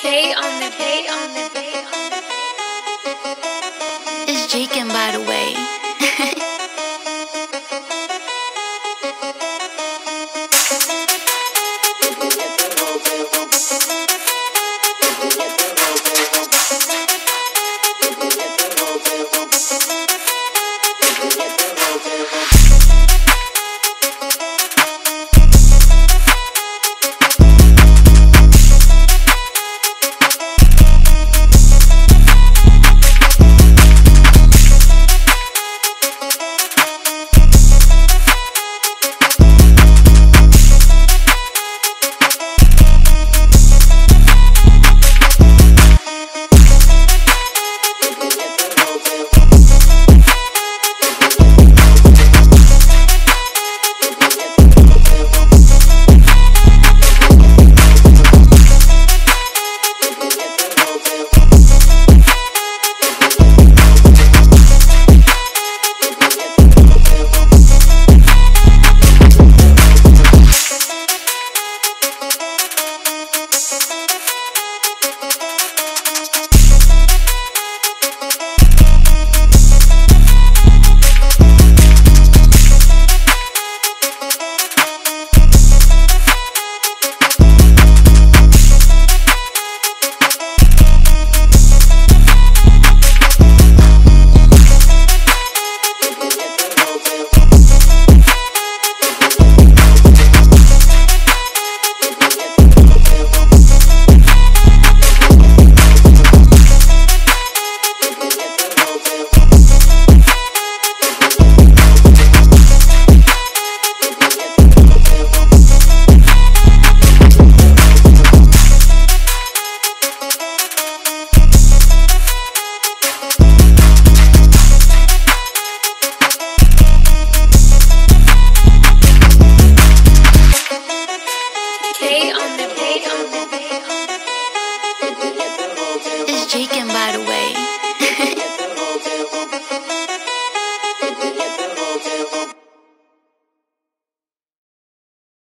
K on the K on the K on the It's Jakin, by the way. It's Jakin, by the